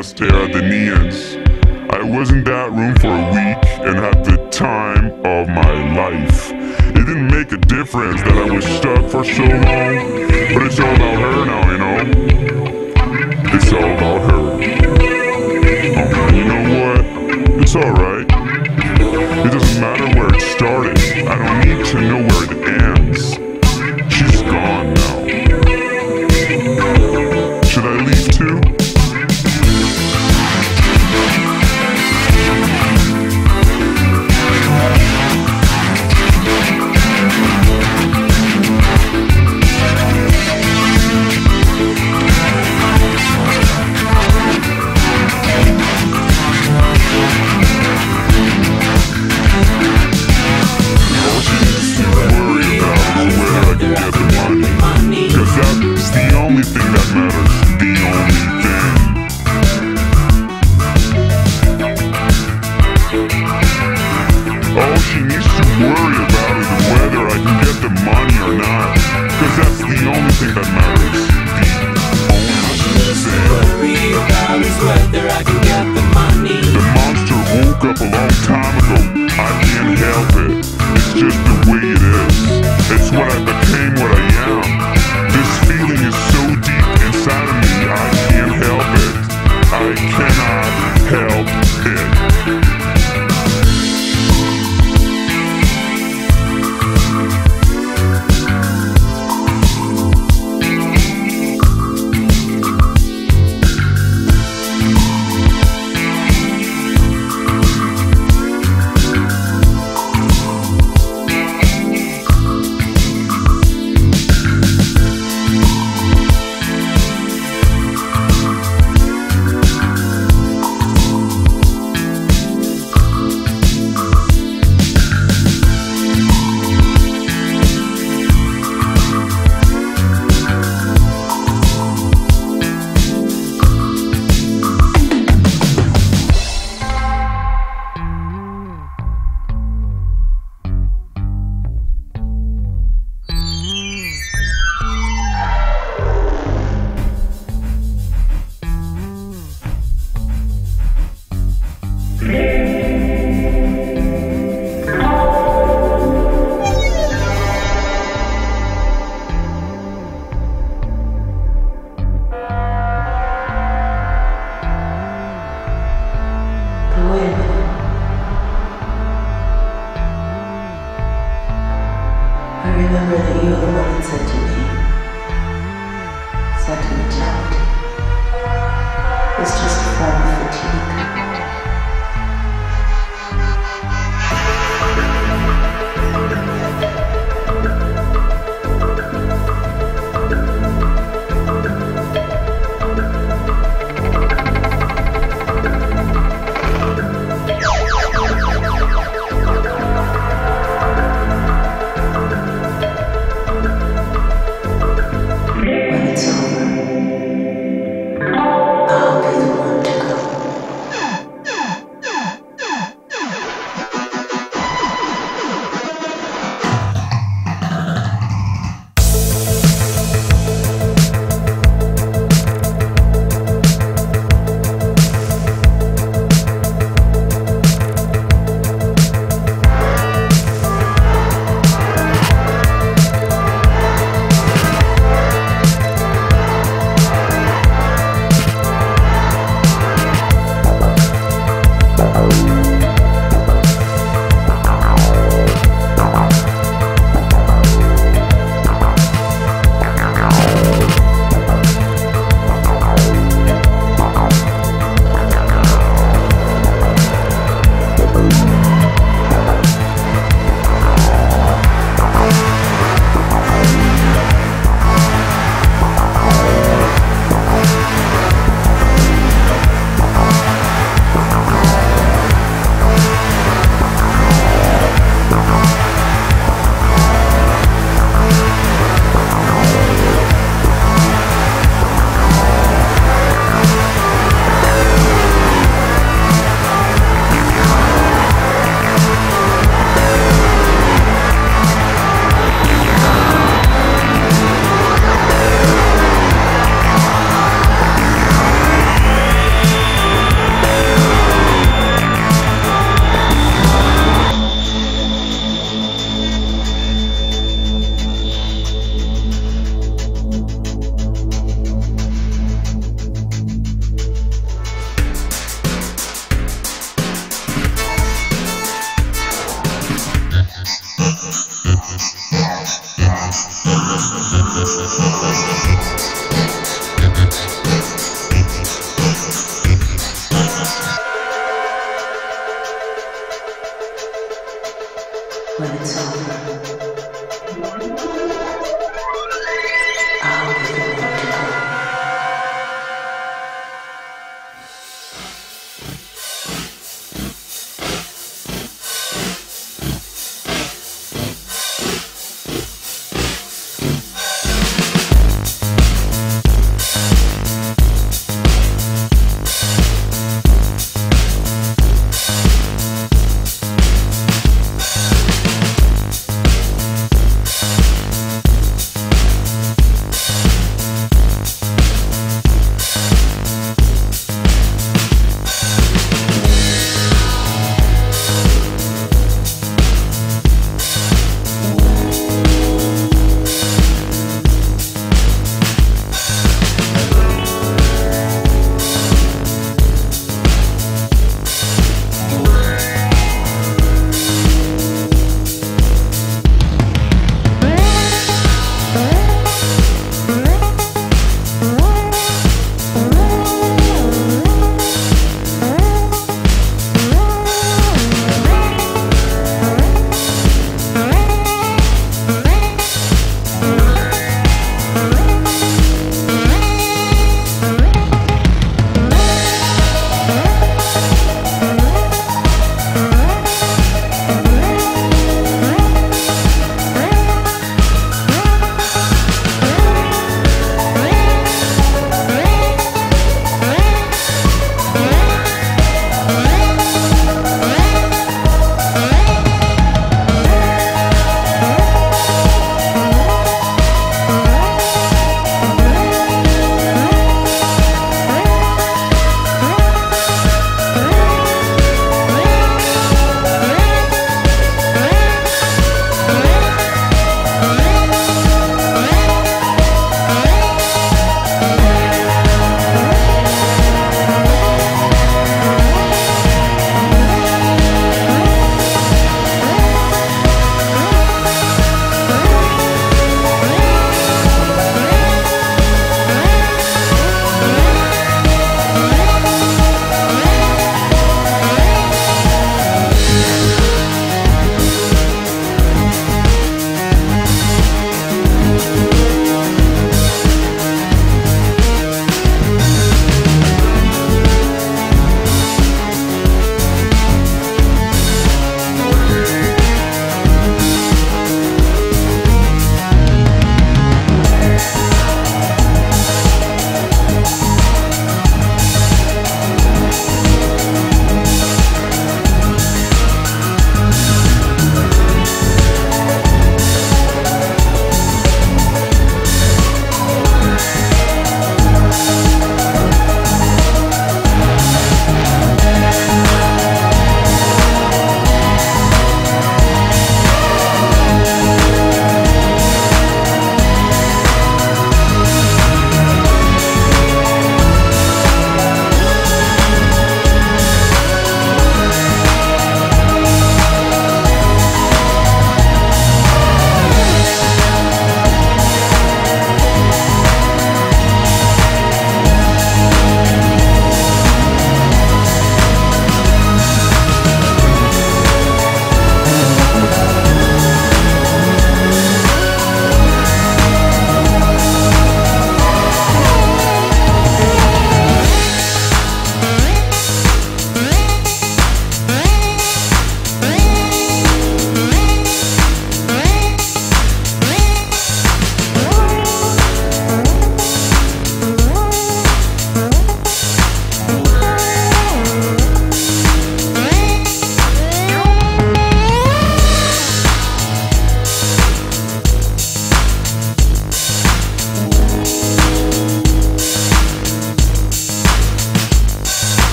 now stare at the Neans. I was in that room for a week and had the time of my life. It didn't make a difference that I was stuck for so long, but it's all about her now, you know.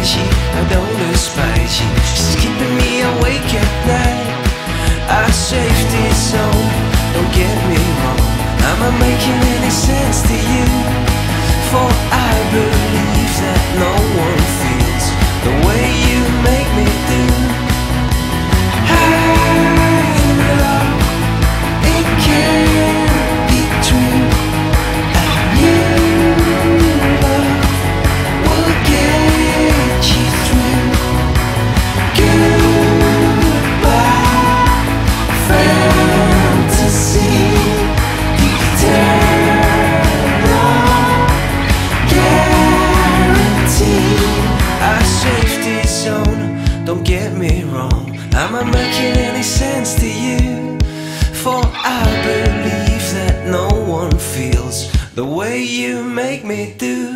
spicy, I don't look spicy. She's keeping me awake at night. Our safety zone, don't get me wrong. Am I making any sense to you? For I believe that no I making any sense to you? For I believe that no one feels the way you make me do